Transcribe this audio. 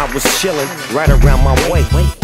I was chillin' right around my way.